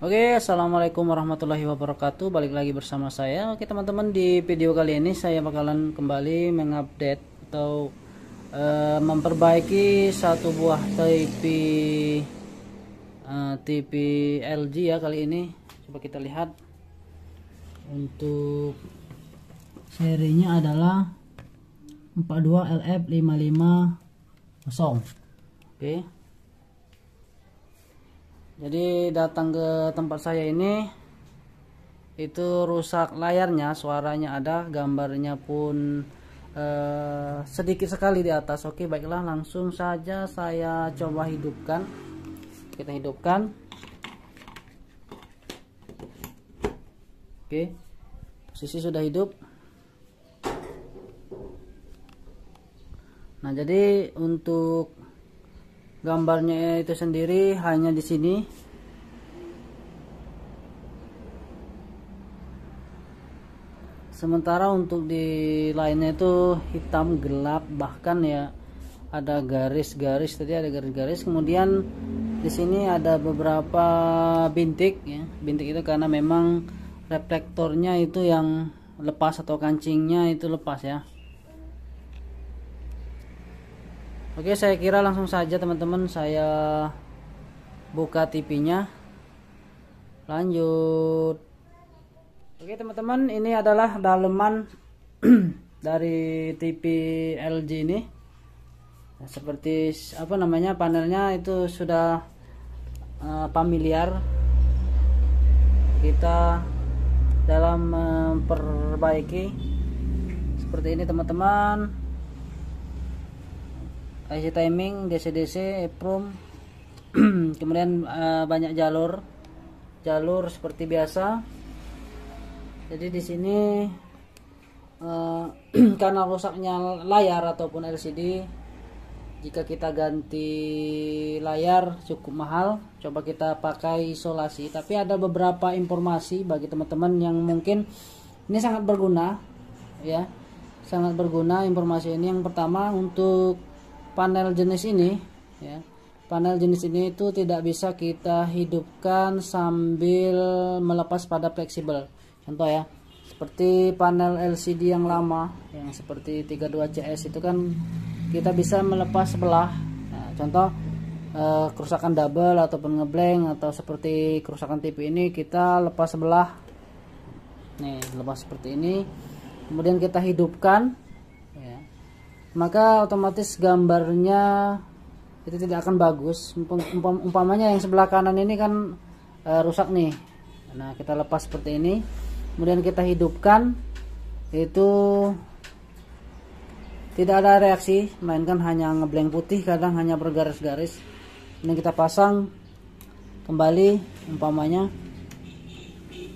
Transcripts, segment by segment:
Oke, assalamualaikum warahmatullahi wabarakatuh. Balik lagi bersama saya. Oke, teman-teman, di video kali ini saya bakalan kembali mengupdate atau uh, memperbaiki satu buah TV uh, TV LG ya kali ini. Coba kita lihat. Untuk serinya adalah 42 LF550. Oke jadi datang ke tempat saya ini itu rusak layarnya suaranya ada gambarnya pun eh, sedikit sekali di atas. Oke baiklah langsung saja saya coba hidupkan. Kita hidupkan. Oke posisi sudah hidup. Nah jadi untuk gambarnya itu sendiri hanya di sini. Sementara untuk di lainnya itu hitam gelap bahkan ya ada garis-garis tadi ada garis-garis. Kemudian di sini ada beberapa bintik ya. Bintik itu karena memang reflektornya itu yang lepas atau kancingnya itu lepas ya Oke saya kira langsung saja teman-teman. Saya buka TV nya lanjut. Oke teman-teman ini adalah daleman dari TV LG ini. Seperti apa namanya panelnya itu sudah uh, familiar. Kita dalam memperbaiki. Seperti ini teman-teman IC timing DC-DC EPROM kemudian uh, banyak jalur. Jalur seperti biasa. Jadi di sini uh, karena rusaknya layar ataupun LCD jika kita ganti layar cukup mahal. Coba kita pakai isolasi. Tapi ada beberapa informasi bagi teman-teman yang mungkin ini sangat berguna ya. Sangat berguna informasi ini. Yang pertama untuk panel jenis ini ya. Panel jenis ini itu tidak bisa kita hidupkan sambil melepas pada fleksibel. Contoh ya seperti panel LCD yang lama yang seperti 32 CS itu kan kita bisa melepas sebelah. Nah, contoh eh, kerusakan double ataupun ngeblank atau seperti kerusakan TV ini kita lepas sebelah. Nih lepas seperti ini. Kemudian kita hidupkan maka otomatis gambarnya itu tidak akan bagus. Umpamanya yang sebelah kanan ini kan e, rusak nih. Nah kita lepas seperti ini. Kemudian kita hidupkan itu tidak ada reaksi melainkan hanya ngeblank putih kadang hanya bergaris-garis. Ini kita pasang kembali umpamanya.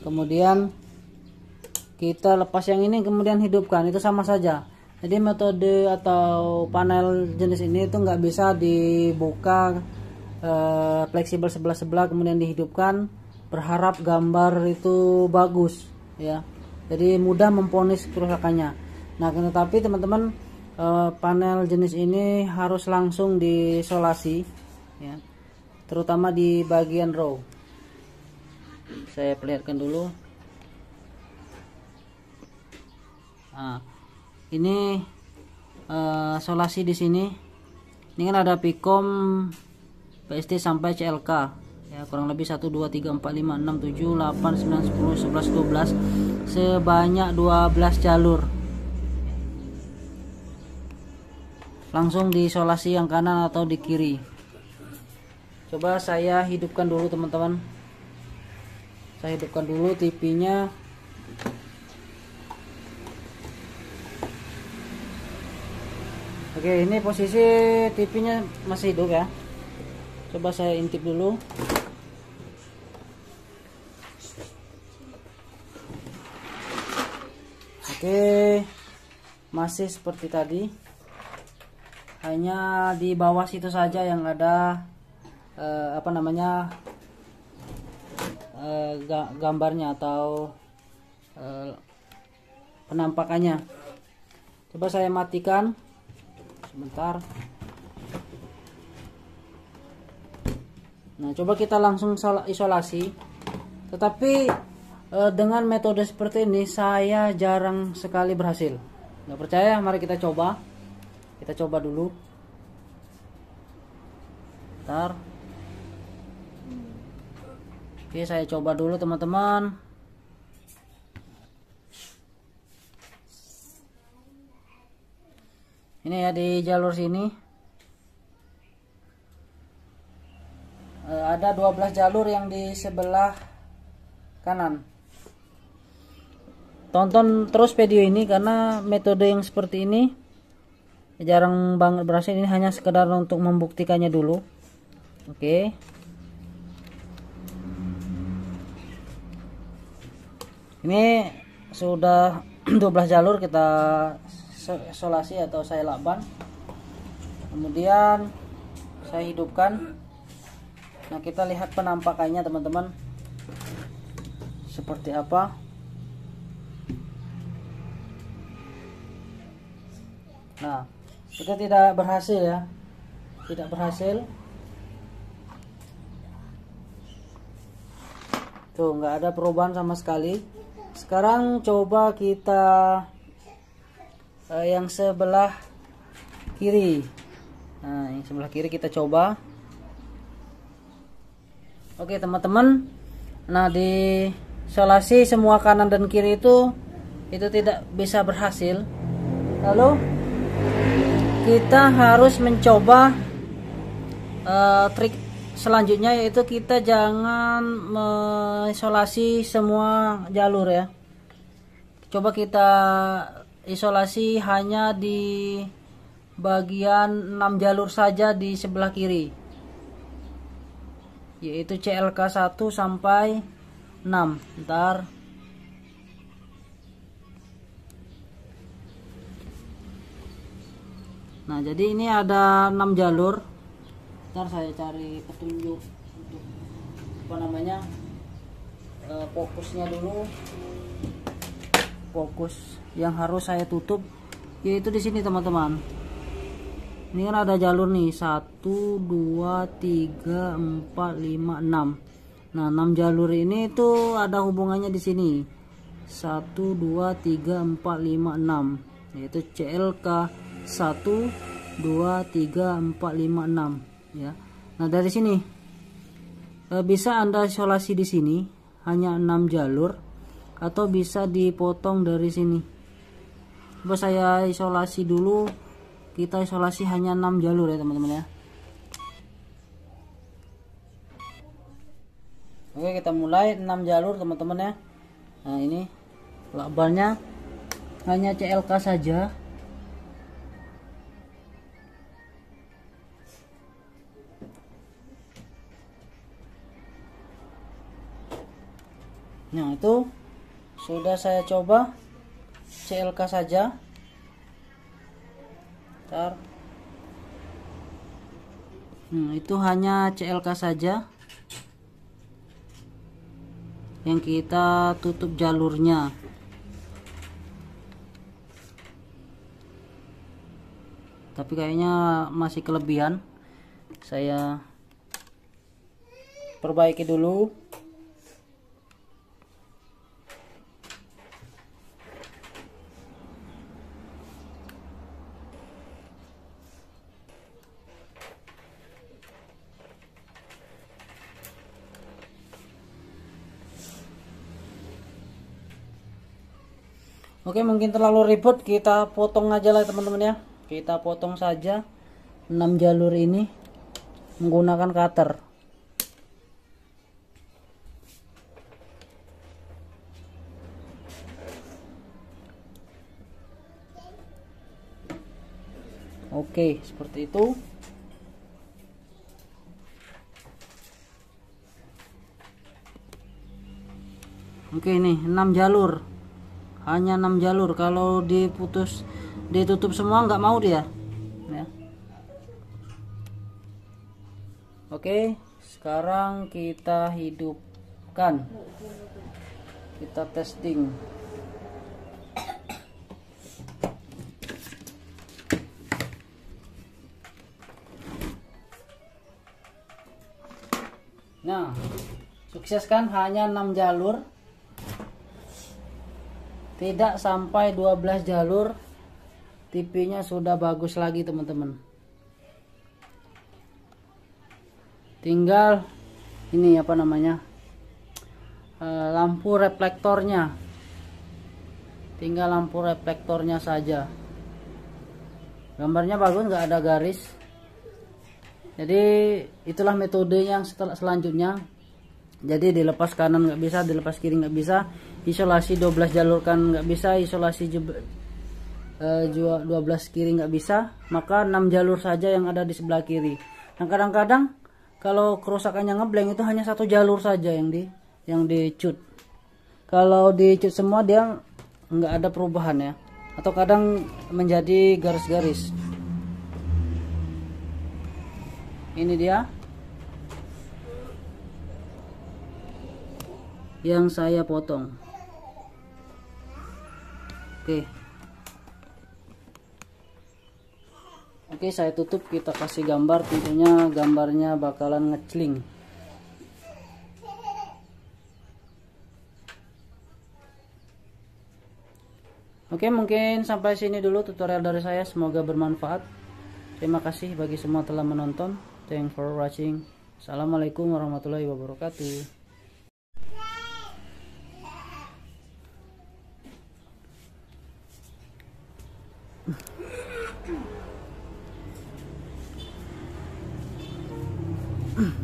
Kemudian kita lepas yang ini kemudian hidupkan. Itu sama saja jadi metode atau panel jenis ini itu nggak bisa dibuka e, fleksibel sebelah sebelah kemudian dihidupkan. Berharap gambar itu bagus ya. Jadi mudah memponis kerusakannya. Nah tetapi teman-teman e, panel jenis ini harus langsung diisolasi ya. Terutama di bagian row. Saya perlihatkan dulu. Nah ini uh, solasi di sini. Ini kan ada pikom PST sampai CLK ya kurang lebih 1 2 3 4 5 6 7 8 9 10 11 12 sebanyak 12 jalur. Langsung diisolasi yang kanan atau di kiri. Coba saya hidupkan dulu teman-teman. Saya hidupkan dulu TV nya Oke ini posisi TV nya masih hidup ya. Coba saya intip dulu. Oke masih seperti tadi. Hanya di bawah situ saja yang ada eh, apa namanya eh, gambarnya atau eh, penampakannya. Coba saya matikan sebentar. Nah coba kita langsung isolasi. Tetapi eh, dengan metode seperti ini saya jarang sekali berhasil. Nggak percaya? Mari kita coba. Kita coba dulu. Ntar. Oke, saya coba dulu teman-teman. Ini ya di jalur sini. Eh, ada 12 jalur yang di sebelah kanan. Tonton terus video ini karena metode yang seperti ini jarang banget berhasil ini hanya sekedar untuk membuktikannya dulu. Oke. Ini sudah 12 jalur kita isolasi atau saya lakban. Kemudian saya hidupkan. Nah, kita lihat penampakannya teman-teman. Seperti apa? Nah, kita tidak berhasil ya. Tidak berhasil tuh nggak ada perubahan sama sekali sekarang coba kita uh, yang sebelah kiri. Nah yang sebelah kiri kita coba. Oke teman-teman. Nah di isolasi semua kanan dan kiri itu itu tidak bisa berhasil. Lalu kita harus mencoba uh, trik selanjutnya yaitu kita jangan mengisolasi semua jalur ya. Coba kita isolasi hanya di bagian 6 jalur saja di sebelah kiri. Yaitu CLK 1 sampai 6 ntar. Nah jadi ini ada 6 jalur. Ntar saya cari petunjuk untuk apa namanya e, fokusnya dulu fokus. Yang harus saya tutup yaitu di sini teman-teman. Ini kan ada jalur nih. 1 2 3 4 5 6 nah 6 jalur ini itu ada hubungannya di sini. 1 2 3 4 5 6 yaitu CLK 1 2 3 4 5 6 ya. Nah dari sini e, bisa anda isolasi di sini. Hanya 6 jalur atau bisa dipotong dari sini. Coba saya isolasi dulu. Kita isolasi hanya 6 jalur ya teman-teman ya. Oke kita mulai 6 jalur teman-teman ya. Nah ini lakbannya hanya CLK saja. Nah itu sudah saya coba CLK saja. Ntar. Hmm, itu hanya CLK saja. Yang kita tutup jalurnya. Tapi kayaknya masih kelebihan. Saya perbaiki dulu Oke mungkin terlalu ribet kita potong aja lah teman-teman ya. Kita potong saja 6 jalur ini menggunakan cutter. Oke seperti itu. Oke ini 6 jalur hanya 6 jalur. Kalau diputus ditutup semua nggak mau dia. Ya. oke sekarang kita hidupkan. Kita testing. Nah sukses kan hanya 6 jalur tidak sampai 12 jalur TV nya sudah bagus lagi teman-teman. Tinggal ini apa namanya eh, lampu reflektornya. Tinggal lampu reflektornya saja. Gambarnya bagus nggak ada garis. Jadi itulah metodenya yang setelah selanjutnya. Jadi dilepas kanan nggak bisa dilepas kiri nggak bisa isolasi 12 jalur kan nggak bisa isolasi uh, 12 kiri nggak bisa maka 6 jalur saja yang ada di sebelah kiri. Dan kadang-kadang kalau kerusakannya ngeblank itu hanya satu jalur saja yang di yang dicut. Kalau dicut semua dia nggak ada perubahan ya. Atau kadang menjadi garis-garis. Ini dia. Yang saya potong oke. Oke saya tutup. Kita kasih gambar. Tentunya gambarnya bakalan ngecling. Oke mungkin sampai sini dulu tutorial dari saya. Semoga bermanfaat. Terima kasih bagi semua telah menonton. Thanks for watching. Assalamualaikum warahmatullahi wabarakatuh. 嗯。